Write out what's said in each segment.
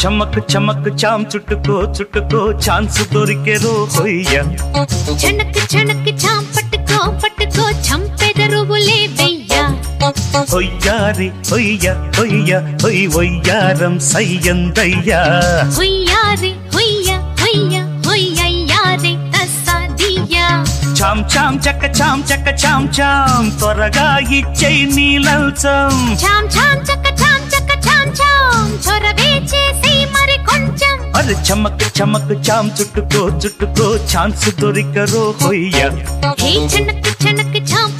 चमक चमक, चाम चुटको चुटको चांस गोर के रो होइया। चनक चनक चाम पटको पट పట్టుకో చంపెదరువులే వెయ్య హొయ్యారి హొయ్య హొయ్య హొయ్ వొయ్యారం సయ్యందయ్యా. హుయ్యారి హుయ్య హుయ్య హుయ్యయ్యారే తస్సాదియ్యా చాం చాం చక్క చాం చక్క చాం చాం త్వరగా ఇచ్చై నీలంచం చాం చాం చక్క చాం చక్క చాం చాం చొరవే ಚಮಕ್ ಚಮಕ್ ಚಾಮ್ ಚುಟುಕೋ ಚುಟುಕೋ ಚಾನ್ಸ್ ದೊರಿಕರೋ ಹೊಯ್ಯ ಹೇ ಚನಕ್ ಚನಕ್ ಚಾಮ್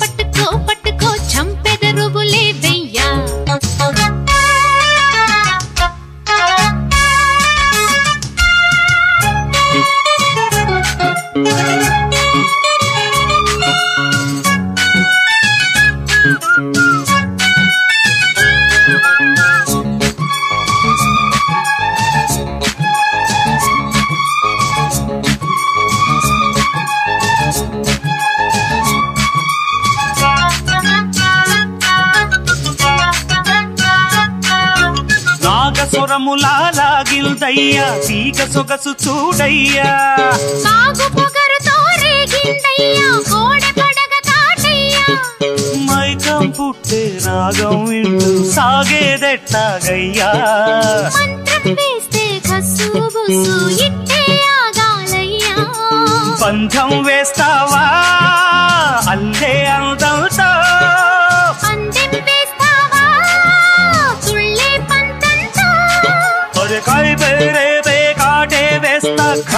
నాగసురములా లాగిల్దయ్యా తీగ సొగసు చూడయ్యా. మైకం పుట్టే రాగం వింటూ సాగేదెట్టాగయ్యా బంధం వేస్తావా? అల్లే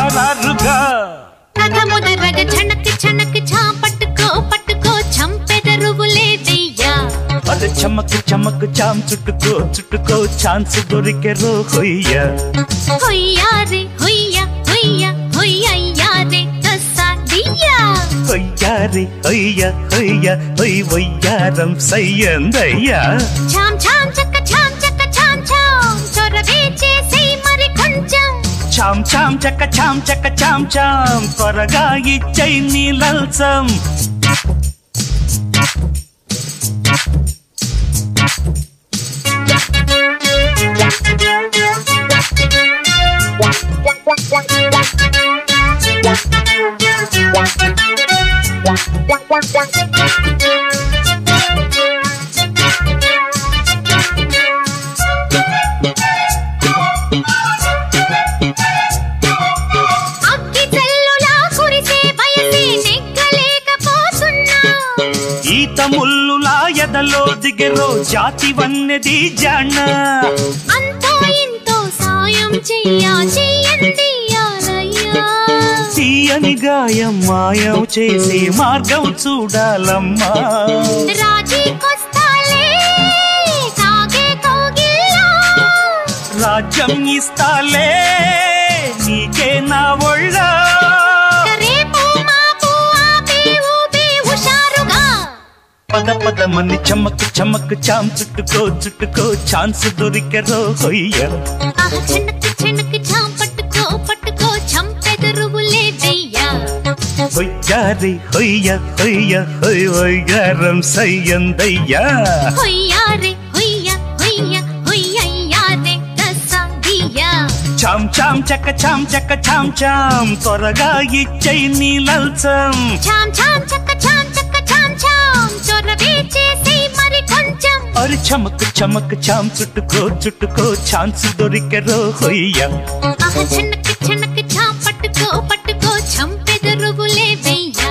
వేస్తా ఖరారుగా కథ ముదరగ చనక్ చనక్ చా పట్టుకో పట్టుకో చంపెదరువులే వెయ్యా అరే చమక్ చమక్ చాం చుట్టుకో చుట్టుకో ఛాన్స్ దొరికెరో హొయ్య హొయ్యారే హొయ్య హొయ్య హొయ్యయ్యారే తస్సాదియ్యా హొయ్యారి హొయ్య హొయ్య హొయ్ వొయ్యారం సయ్యందయ్యా చాం చాం చాం చాం చక్క చాం చక్క చాం చాం త్వరగా ఇచ్చై నీ లల్సం నీలల్సం అగ్గి ఈత ముల్లులా ఎదలో దిగెరో జాతి వన్నెది జాణ. అంతో ఇంతో సాయం చెయ్యా చెయ్యండి యాలయ్యా తీయని గాయం మాయం చేసి మార్గం చూడాలమ్మా. రాజ్యం ఇస్తాలే నీకే నా ఒళ్ళ. పద పదమని చమక్ చమక్ చాం చుట్టుకో చుట్టుకో ఛాన్స్ దొరికెరో హొయ్య ఆహ చెనక్ చెనక్ చాం పట్టుకో పట్టుకో చంపెదరువులే వెయ్యా హొయ్యారి హొయ్య హొయ్య హొయ్ వయ్యారం సయ్యందయ్యా హొయ్యారే హొయ్య హొయ్య హొయ్యయ్యారే తస్సాదియ్యా చాం చాం చక్క చాం చక్క చాం చాం త్వరగా ఇచ్చై నీలల్సం చాం చాం చక్క చాం చక్క చాం చాం చొరవే చేసి మరి కొంచెం. అరి చమక్ చమక్ చాం చుట్టుకో చుట్టుకో ఛాన్స్ దొరికెరో హొయ్య. ఆహ చెనక్ చెనక్ చాం పట్టుకో పట్టుకో చంపెదరువులే వెయ్యా.